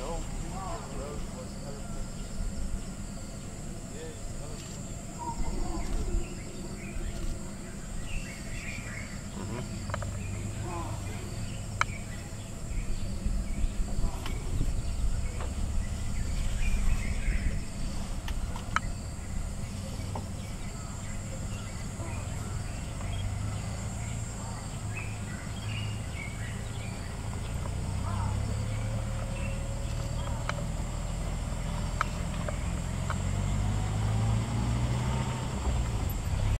no. Was